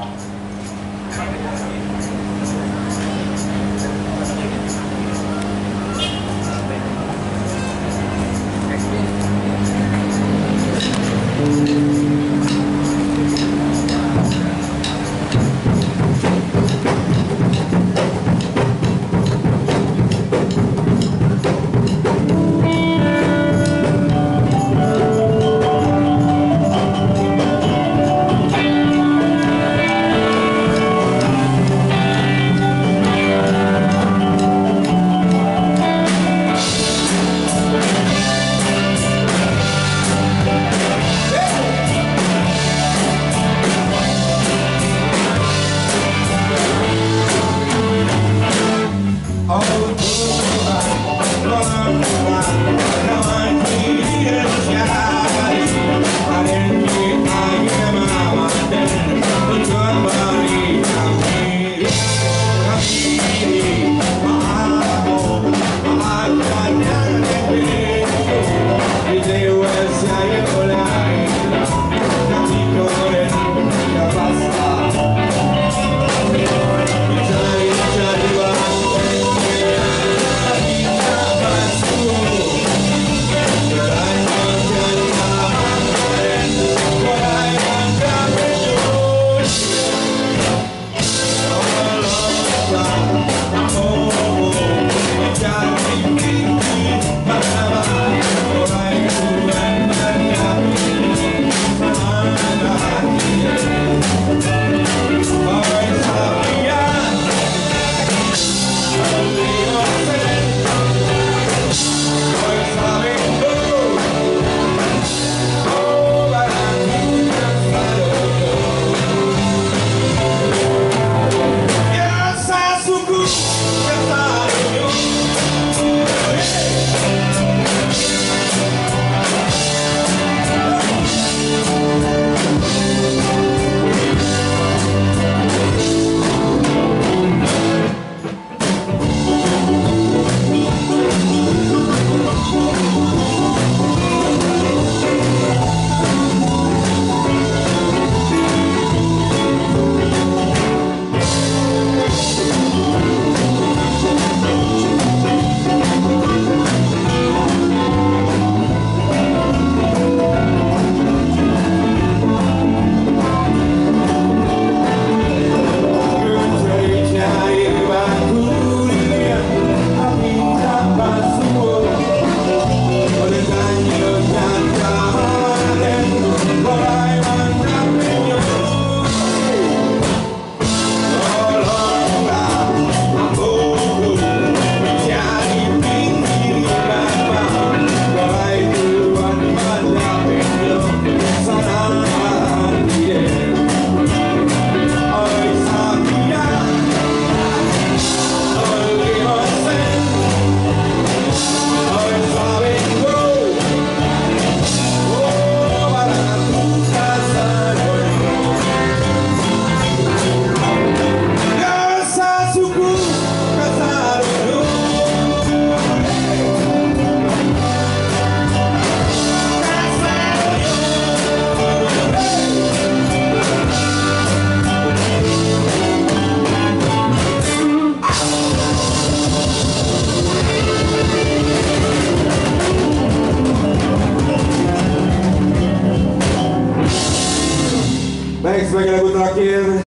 month. sebagai lagu terakhir.